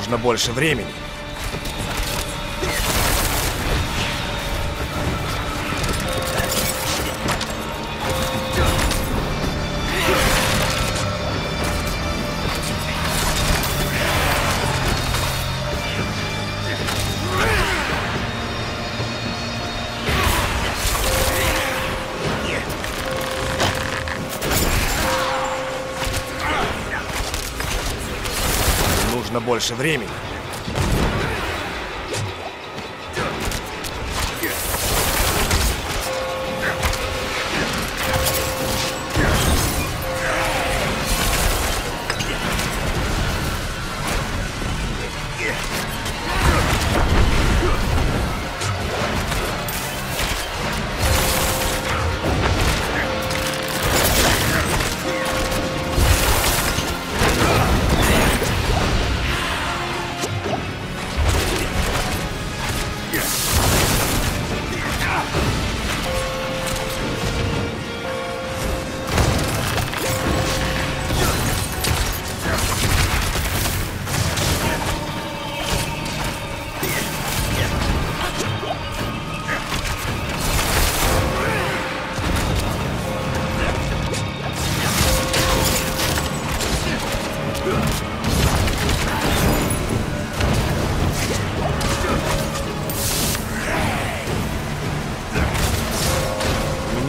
Нужно больше времени. Нужно больше времени.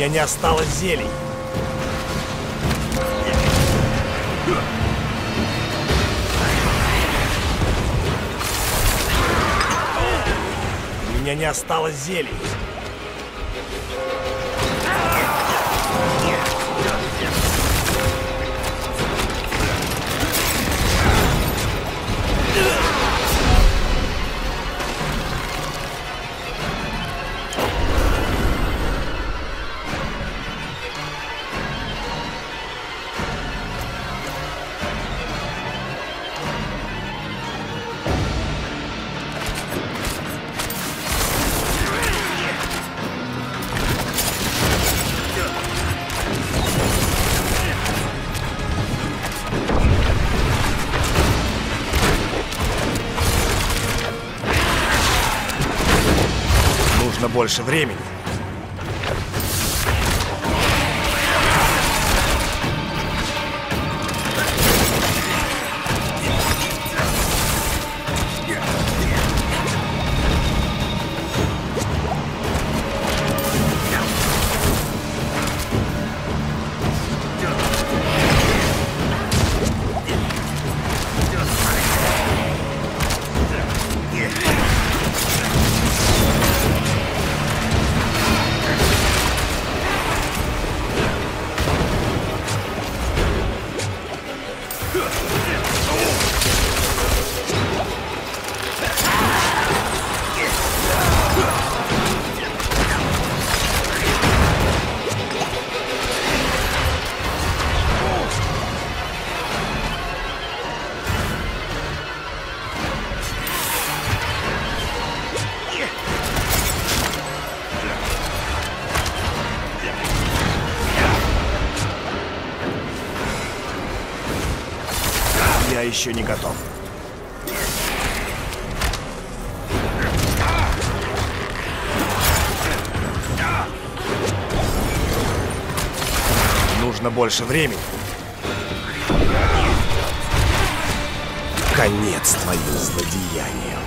Меня не осталось зелий. У меня не осталось зелий. Больше времени. я еще не готов. Нужно больше времени. Конец твоим злодеяниям.